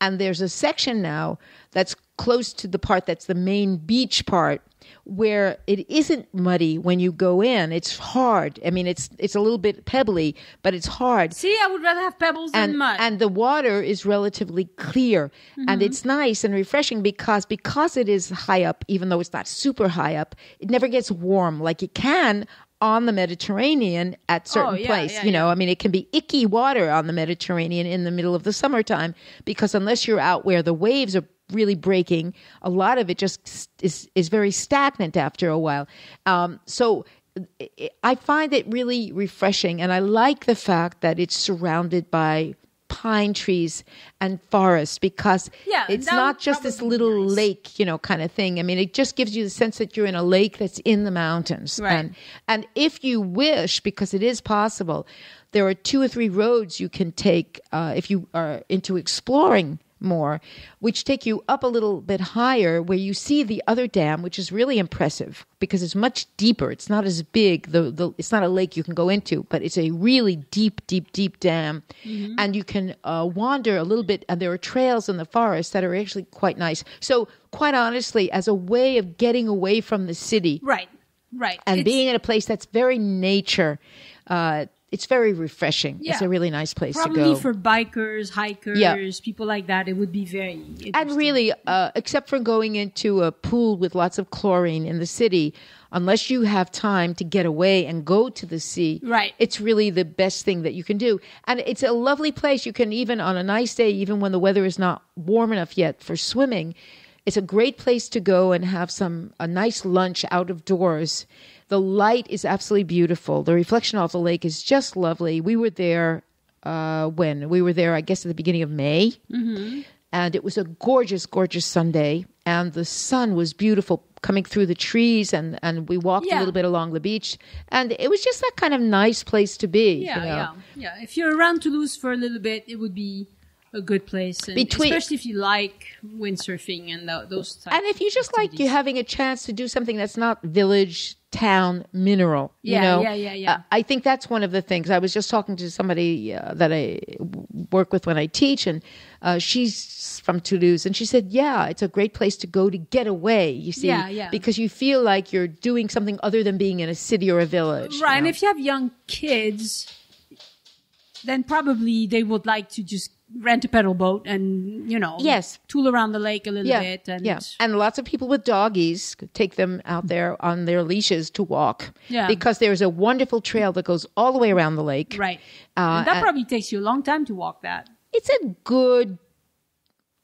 And there's a section now that's close to the part that's the main beach part where it isn't muddy when you go in. It's hard. I mean, it's it's a little bit pebbly, but it's hard See, I would rather have pebbles than and mud. and the water is relatively clear and Mm-hmm. it's nice and refreshing because because it is high up even though it's not super high up it never gets warm like it can on the Mediterranean at certain Oh, yeah, place yeah, you know yeah. I mean it can be icky water on the Mediterranean in the middle of the summertime because unless you're out where the waves are really breaking. A lot of it just is is very stagnant after a while. Um, so I find it really refreshing, and I like the fact that it's surrounded by pine trees and forest because Yeah, it's not just this little nice. lake, you know, kind of thing. I mean, it just gives you the sense that you're in a lake that's in the mountains. Right. And and if you wish, because it is possible, there are two or three roads you can take uh, if you are into exploring more, which take you up a little bit higher, where you see the other dam, which is really impressive because it's much deeper. It's not as big. The, the it's not a lake you can go into, but it's a really deep, deep, deep dam, and you can uh, wander a little bit. And there are trails in the forest that are actually quite nice. So, quite honestly, as a way of getting away from the city, Right. Right. and It's being in a place that's very nature, uh, it's very refreshing. It's a really nice place to probably go. for bikers, hikers, people like that. It would be very and really, uh, except for going into a pool with lots of chlorine in the city, unless you have time to get away and go to the sea, Right. It's really the best thing that you can do, and it's a lovely place. You can even on a nice day, even when the weather is not warm enough yet for swimming, it's a great place to go and have some a nice lunch out of doors. The light is absolutely beautiful. The reflection off the lake is just lovely. We were there uh, when we were there, I guess, at the beginning of May and it was a gorgeous, gorgeous Sunday, and the sun was beautiful coming through the trees, and and we walked Yeah. a little bit along the beach, and it was just that kind of nice place to be. Yeah, you know? yeah, yeah. If you're around Toulouse for a little bit, it would be a good place, and Between- especially if you like windsurfing and tho- those. Type And if you just like you activities. having a chance to do something that's not village, town, mineral, you know, yeah, yeah, yeah. Uh, I think that's one of the things. I was just talking to somebody uh, that I work with when I teach, and uh, she's from Toulouse, and she said, "Yeah, it's a great place to go to get away." You see, Yeah, yeah. because you feel like you're doing something other than being in a city or a village, you right, and if you have young kids, then probably they would like to just rent a pedal boat and you know, Yes. tool around the lake a little yeah, bit, and yeah, and lots of people with doggies take them out there on their leashes to walk. Yeah. because there's a wonderful trail that goes all the way around the lake. right. Uh, and that and- probably takes you a long time to walk that. It's a good.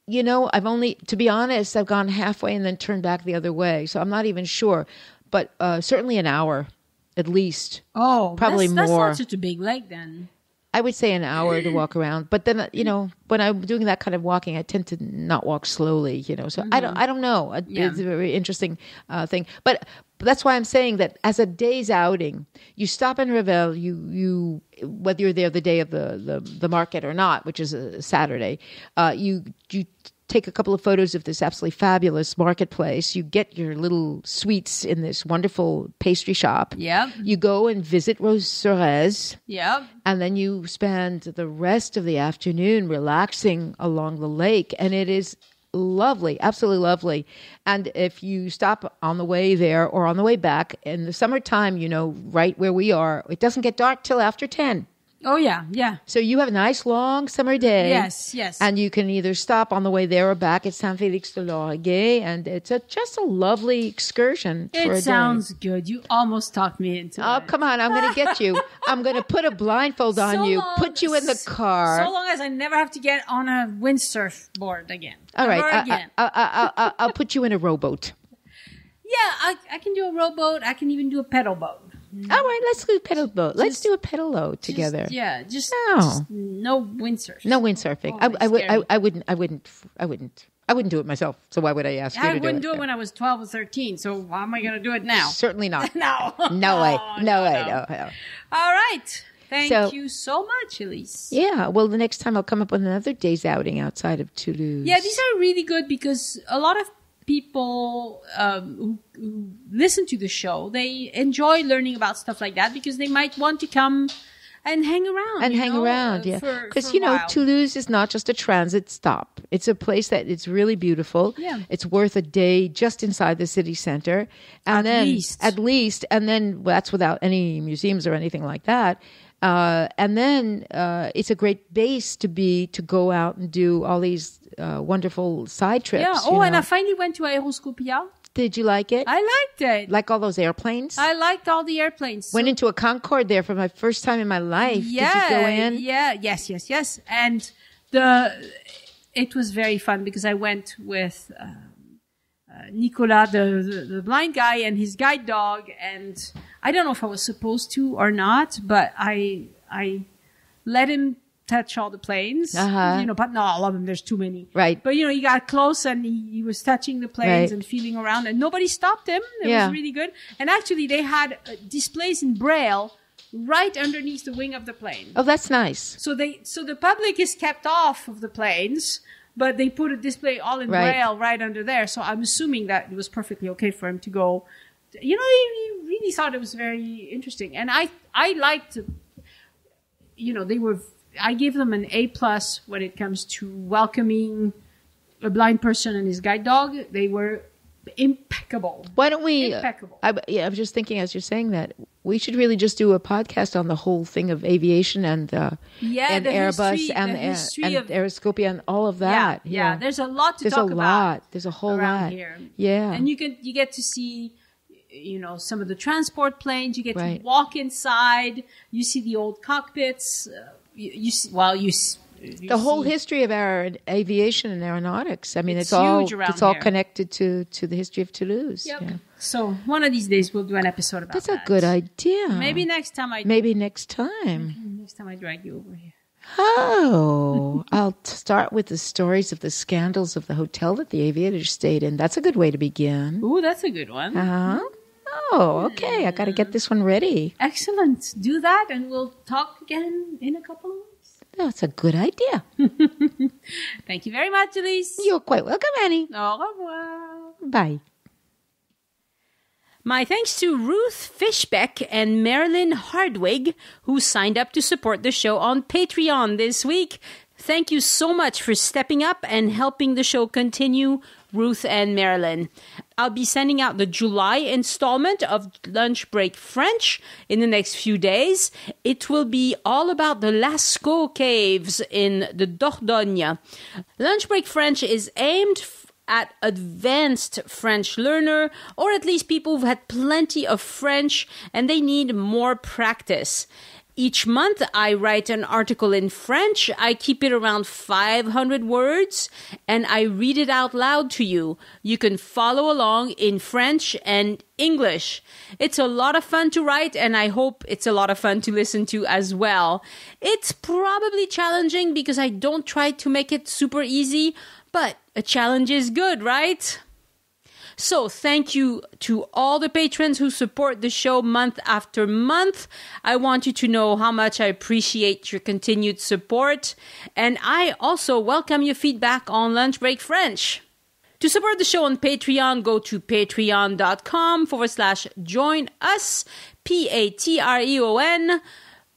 You know, I've only, to be honest, I've gone halfway and then turned back the other way, so I'm not even sure, but uh, certainly an hour, at least. Oh, Probably that's, more. That's not such a big lake then. I would say an hour to walk around, but then uh, you know when I'm doing that kind of walking, I tend to not walk slowly. You know, so I don't. I don't know. Mm-hmm. Yeah. It's a very interesting uh, thing, but that's why I'm saying that as a day's outing, you stop in Revel. You you whether you're there the day of the the, the market or not, which is a Saturday, uh, you you take a couple of photos of this absolutely fabulous marketplace. You get your little sweets in this wonderful pastry shop. Yep. You go and visit Rose Sorèze Yep. and then you spend the rest of the afternoon relaxing along the lake and it is lovely absolutely lovely and if you stop on the way there or on the way back in the summertime you know right where we are it doesn't get dark till after 10 Oh yeah, yeah. so you have a nice long summer day Yes, yes. and you can either stop on the way there or back at saint felix de Lauragais and it's a, just a lovely excursion for a It day. sounds good. You almost talked me into Oh, it. come on. I'm going to get you. I'm going to put a blindfold on So you, long- put you in the car. So long as I never have to get on a windsurf board again. All right. I, again. I, I, I, I, I'll put you in a rowboat. yeah, I, I can do a rowboat. I can even do a pedal boat. Mm-hmm. All right. Let's do a pedal boat. Let's Just- do a pedal boat Just- together. yeah, just, No. just no windsurfing. No windsurfing. Oh, I, I. I, I wouldn't. I wouldn't. I wouldn't. I wouldn't do it myself. So why would I ask you to do it? I wouldn't do it? when I was 12 or 13, so why am I going to do it now? Certainly not. No. No way. Oh, No way. No. no. All right. Thank So- you so much, Elyse. Yeah. Well, the next time I'll come up with another day's outing outside of Toulouse. Yeah, these are really good because a lot of people um, who, who listen to the show they enjoy learning about stuff like that because they might want to come and hang around and hang know, around, uh, yeah. Because you know. Toulouse is not just a transit stop; it's a place that it's really beautiful. Yeah. it's worth a day just inside the city center, and At then least. at least, and then well, that's without any museums or anything like that. Uh, and then uh, it's a great base to be to go out and do all these uh, wonderful side trips. yeah you oh and i finally went to aeroscopia did you like it? i liked it like all those airplanes? i liked all the airplanes Went So- into a Concorde there for my first time in my life. yeah Did you go in? yeah yes yes yes and the it was very fun because I went with uh, Nicolas, the, the, the blind guy, and his guide dog, and I don't know if I was supposed to or not, but I I let him touch all the planes, Uh-huh. you know, but not all of them. There's too many, Right. But you know, he got close and he, he was touching the planes Right. and feeling around, and nobody stopped him. It Yeah. was really good. And actually, they had uh, displays in braille right underneath the wing of the plane. Oh, that's nice. So they so the public is kept off of the planes, but they put a display all in Right. braille right under there. So I'm assuming that it was perfectly okay for him to go. You know, he, he really thought it was very interesting, and I I liked. You know, they were. I gave them an A plus when it comes to welcoming a blind person and his guide dog. They were impeccable. Why don't we? Impeccable. I, yeah, I was just thinking as you're saying that we should really just do a podcast on the whole thing of aviation and uh, Yeah, and the Airbus history- and the air- history and of- Aeroscopia and all of that. Yeah, yeah. There's a lot to There's talk a lot. There's a whole lot. here. Yeah. and you can you get to see you know some of the transport planes you get Right. to walk inside you see the old cockpits uh, you, you see well you the whole see- history of our aviation and aeronautics. I mean, It's it's, all huge around it's all connected to to the history of Toulouse. Yep. Yeah. so one of these days we'll do an episode about that. That's that. a good idea. maybe next time i maybe next time. next time i drag you over here Oh, I'll start with the stories of the scandals of the hotel that the aviators stayed in. That's a good way to begin. Ooh, that's a good one Uh huh. Oh, okay. I got to get this one ready. excellent do that and we'll talk again in a couple of weeks That's a good idea. thank you very much Elyse You're quite welcome, Annie. au revoir Bye. My thanks to Ruth Fishbeck and Marilyn Hardwig, who signed up to support the show on Patreon this week. Thank you so much for stepping up and helping the show continue, Ruth and Marilyn. I'll be sending out the July installment of Lunch Break French in the next few days. It will be all about the Lascaux Caves in the Dordogne. Lunch Break French is aimed at advanced French learner, or at least people who've had plenty of French and they need more practice. Each month, I write an article in French. I keep it around 500 words and I read it out loud to you. You can follow along in French and English. It's a lot of fun to write and I hope it's a lot of fun to listen to as well. It's probably challenging because I don't try to make it super easy, but a challenge is good, right? So, thank you to all the patrons who support the show month after month. I want you to know how much I appreciate your continued support. And I also welcome your feedback on Lunch Break French. To support the show on Patreon, go to patreon.com forward slash join us, P A T R E O N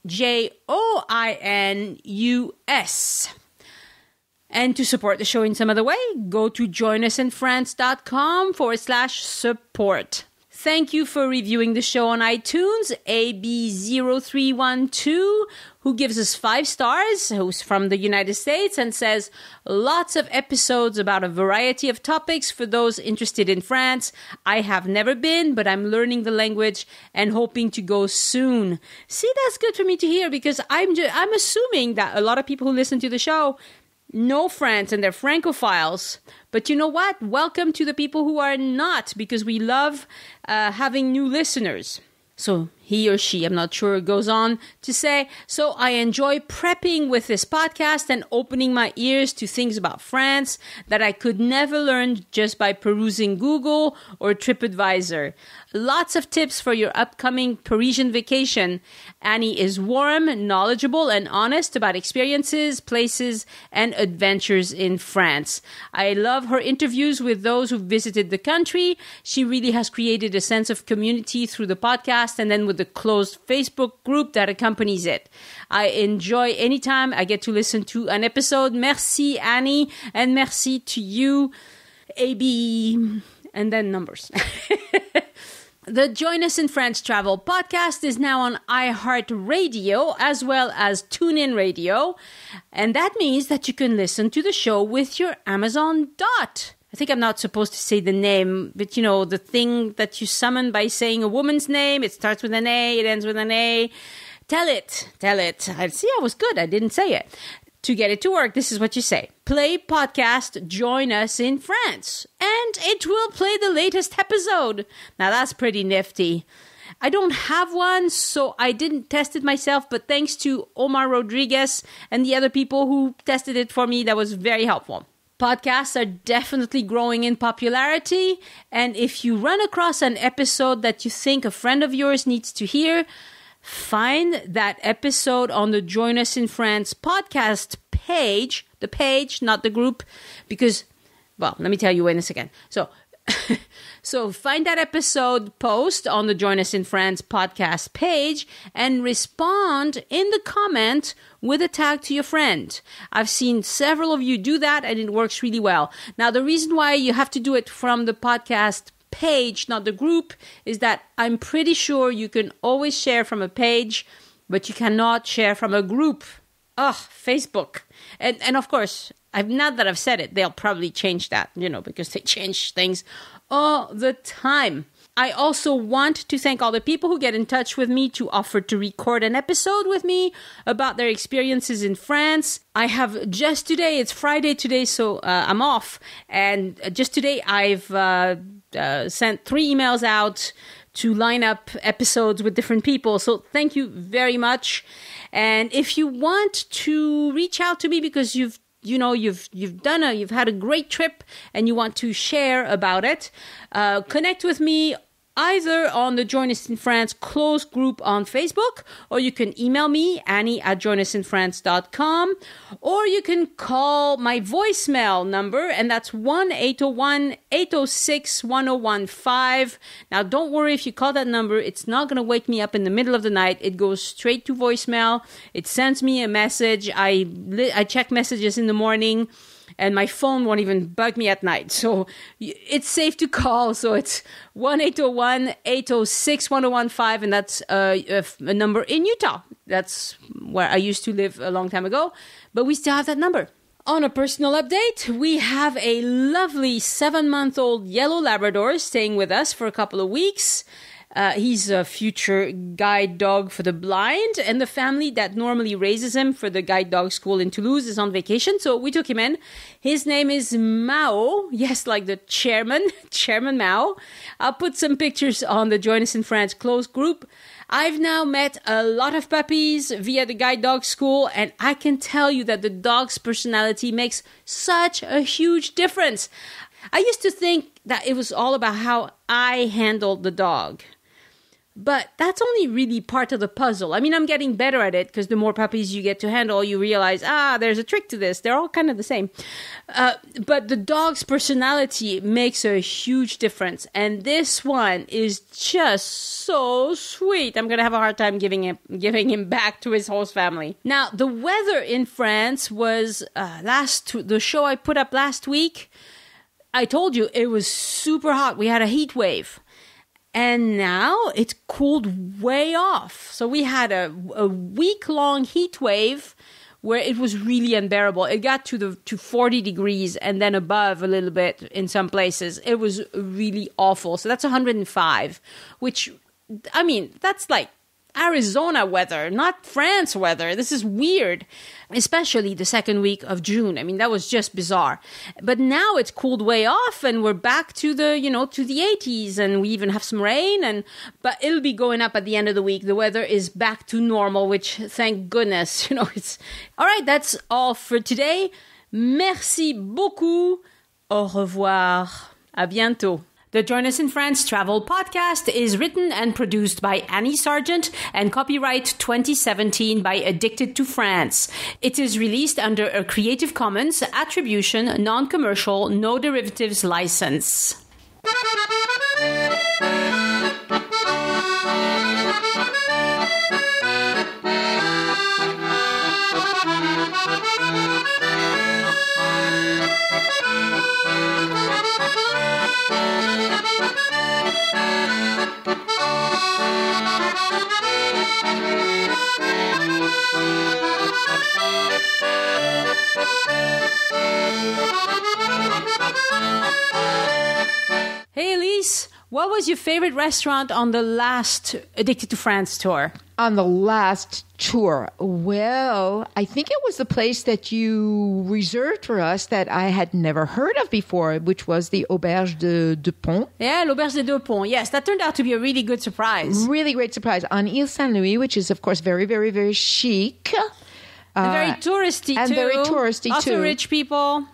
J O I N U S. And to support the show in some other way, go to joinusinfrance.com forward slash support. Thank you for reviewing the show on iTunes, AB0312, who gives us five stars, who's from the United States, and says lots of episodes about a variety of topics for those interested in France. I have never been, but I'm learning the language and hoping to go soon. See, that's good for me to hear because I'm, ju- I'm assuming that a lot of people who listen to the show know France and they're Francophiles. But you know what? Welcome to the people who are not, because we love uh, having new listeners. So he or she, I'm not sure, goes on to say, So I enjoy prepping with this podcast and opening my ears to things about France that I could never learn just by perusing Google or TripAdvisor. Lots of tips for your upcoming Parisian vacation. Annie is warm, knowledgeable, and honest about experiences, places, and adventures in France. I love her interviews with those who visited the country. She really has created a sense of community through the podcast and then with the closed Facebook group that accompanies it. I enjoy anytime I get to listen to an episode. Merci, Annie, and merci to you, AB, and then numbers. The Join Us in France Travel podcast is now on iHeartRadio as well as TuneIn Radio. And that means that you can listen to the show with your Amazon Dot. I think I'm not supposed to say the name, but you know, the thing that you summon by saying a woman's name, it starts with an A, it ends with an A. Tell it, tell it. I see, I was good. I didn't say it. To get it to work, this is what you say Play podcast, join us in France, and it will play the latest episode. Now that's pretty nifty. I don't have one, so I didn't test it myself, but thanks to Omar Rodriguez and the other people who tested it for me, that was very helpful. Podcasts are definitely growing in popularity, and if you run across an episode that you think a friend of yours needs to hear, find that episode on the Join Us in France podcast page, the page, not the group, because, well, let me tell you when this again. So, so find that episode post on the Join Us in France podcast page and respond in the comment with a tag to your friend. I've seen several of you do that and it works really well. Now, the reason why you have to do it from the podcast page, not the group, is that I'm pretty sure you can always share from a page, but you cannot share from a group. Ugh, Facebook. And and of course, I've not that I've said it, they'll probably change that, you know, because they change things all the time. I also want to thank all the people who get in touch with me to offer to record an episode with me about their experiences in France. I have just today, it's Friday today, so uh, I'm off. And just today, I've uh, uh, sent three emails out to line up episodes with different people. So thank you very much. And if you want to reach out to me because you've you know you've you've done a you've had a great trip and you want to share about it uh, connect with me either on the Join Us in France closed group on Facebook, or you can email me, Annie at joinusinfrance.com, or you can call my voicemail number, and that's 1 801 806 1015. Now, don't worry if you call that number, it's not going to wake me up in the middle of the night. It goes straight to voicemail, it sends me a message. I, I check messages in the morning and my phone won't even bug me at night. So it's safe to call. So it's 1 806 1015, and that's uh, a, a, number in Utah. That's where I used to live a long time ago, but we still have that number. On a personal update, we have a lovely seven month old yellow Labrador staying with us for a couple of weeks. Uh, he's a future guide dog for the blind, and the family that normally raises him for the guide dog school in Toulouse is on vacation, so we took him in. His name is Mao. Yes, like the chairman, Chairman Mao. I'll put some pictures on the Join Us in France closed group. I've now met a lot of puppies via the guide dog school, and I can tell you that the dog's personality makes such a huge difference. I used to think that it was all about how I handled the dog. But that's only really part of the puzzle. I mean, I'm getting better at it because the more puppies you get to handle, you realize, ah, there's a trick to this. They're all kind of the same. Uh, but the dog's personality makes a huge difference. And this one is just so sweet. I'm going to have a hard time giving him, giving him back to his host family. Now, the weather in France was uh, last, the show I put up last week. I told you it was super hot. We had a heat wave and now it's cooled way off. So we had a, a week long heat wave where it was really unbearable. It got to the to 40 degrees and then above a little bit in some places. It was really awful. So that's 105, which I mean, that's like Arizona weather, not France weather. This is weird, especially the second week of June. I mean, that was just bizarre. But now it's cooled way off and we're back to the, you know, to the 80s and we even have some rain and but it'll be going up at the end of the week. The weather is back to normal, which thank goodness, you know, it's All right, that's all for today. Merci beaucoup. Au revoir. À bientôt. The Join Us in France Travel podcast is written and produced by Annie Sargent and copyright 2017 by Addicted to France. It is released under a Creative Commons Attribution, Non Commercial, No Derivatives license. Was your favorite restaurant on the last Addicted to France tour? On the last tour, well, I think it was the place that you reserved for us that I had never heard of before, which was the Auberge de, de Pont. Yeah, l'Auberge de Deux Ponts. Yes, that turned out to be a really good surprise. Really great surprise on Ile Saint Louis, which is, of course, very, very, very chic. And very Uh, touristy and too. very touristy, Lots too. of rich people.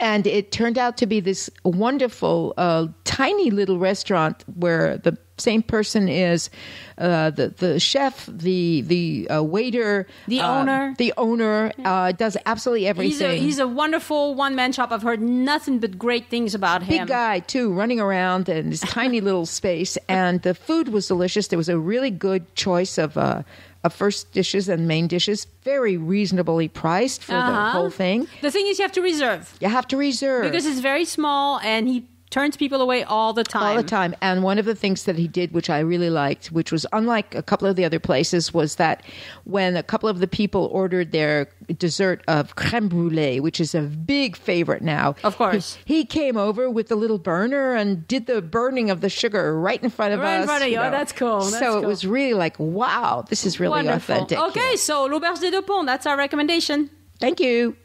And it turned out to be this wonderful uh, tiny little restaurant where the same person is uh, the the chef the the uh, waiter The uh, owner. the owner uh, does absolutely He's a, everything he's a wonderful one man shop. I've heard nothing but great things about him. big guy too running around in this tiny little space and the food was delicious there was a really good choice of uh of first dishes and main dishes very reasonably priced for the Uh-huh. whole thing. The thing is, you have to reserve. You have to reserve. Because it's very small and he turns people away all the time. all the time. And one of the things that he did, which I really liked, which was unlike a couple of the other places, was that when a couple of the people ordered their dessert of creme brulee, which is a big favorite now, Of course. he, he came over with the little burner and did the burning of the sugar right in front of us. Right in front of you. Oh, that's cool. That's so it was really like, wow, this is really Wonderful. authentic. Okay, so l'Auberge des Deux Ponts, that's our recommendation. Thank you.